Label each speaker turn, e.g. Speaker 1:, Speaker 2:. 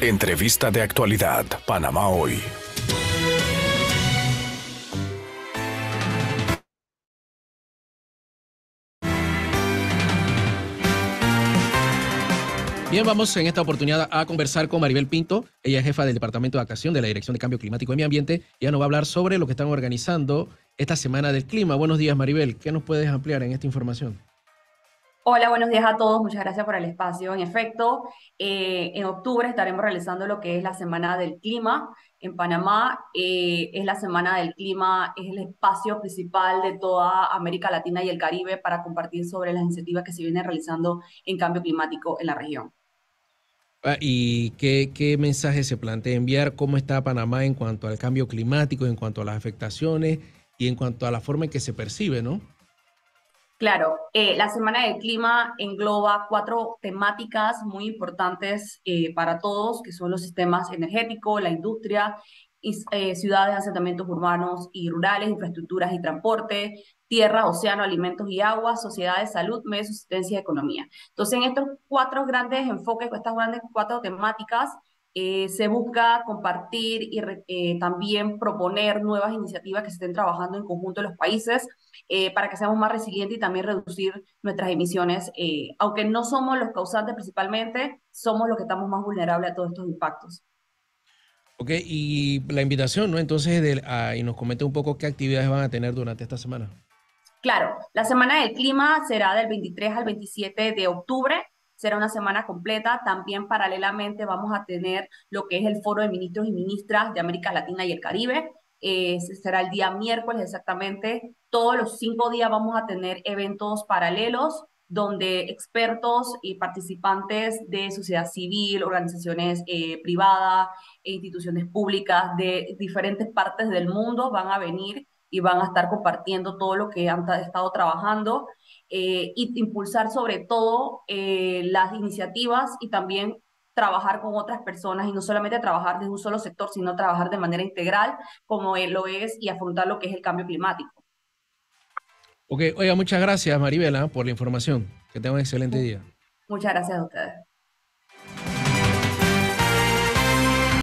Speaker 1: Entrevista de actualidad, Panamá hoy.
Speaker 2: Bien, vamos en esta oportunidad a conversar con Maribel Pinto. Ella es jefa del Departamento de Acción de la Dirección de Cambio Climático y Medio Ambiente. Ella nos va a hablar sobre lo que están organizando esta Semana del Clima. Buenos días, Maribel. ¿Qué nos puedes ampliar en esta información?
Speaker 3: Hola, buenos días a todos. Muchas gracias por el espacio. En efecto, eh, en octubre estaremos realizando lo que es la Semana del Clima en Panamá. Eh, es la Semana del Clima, es el espacio principal de toda América Latina y el Caribe para compartir sobre las iniciativas que se vienen realizando en cambio climático en la región.
Speaker 2: Ah, ¿Y qué, qué mensaje se plantea enviar? ¿Cómo está Panamá en cuanto al cambio climático, en cuanto a las afectaciones y en cuanto a la forma en que se percibe, no?
Speaker 3: Claro, eh, la Semana del Clima engloba cuatro temáticas muy importantes eh, para todos, que son los sistemas energéticos, la industria, eh, ciudades, asentamientos urbanos y rurales, infraestructuras y transporte, tierra, océano, alimentos y agua, sociedad de salud, medio de subsistencia y economía. Entonces, en estos cuatro grandes enfoques, estas grandes cuatro temáticas, eh, se busca compartir y eh, también proponer nuevas iniciativas que se estén trabajando en conjunto en los países eh, para que seamos más resilientes y también reducir nuestras emisiones. aunque no somos los causantes principalmente, somos los que estamos más vulnerables a todos estos impactos.
Speaker 2: Ok, y la invitación, ¿no? Entonces, de, y nos comenta un poco qué actividades van a tener durante esta semana.
Speaker 3: Claro, la Semana del Clima será del 23 al 27 de octubre, será una semana completa. También paralelamente vamos a tener lo que es el Foro de Ministros y Ministras de América Latina y el Caribe. Eh, será el día miércoles exactamente. Todos los cinco días vamos a tener eventos paralelos donde expertos y participantes de sociedad civil, organizaciones eh, privadas e instituciones públicas de diferentes partes del mundo van a venir y van a estar compartiendo todo lo que han estado trabajando eh, y impulsar sobre todo eh, las iniciativas y también trabajar con otras personas y no solamente trabajar desde un solo sector, sino trabajar de manera integral como lo es y afrontar lo que es el cambio climático.
Speaker 2: Ok, oiga, muchas gracias Maribela por la información. Que tenga un excelente día.
Speaker 3: Muchas gracias a ustedes.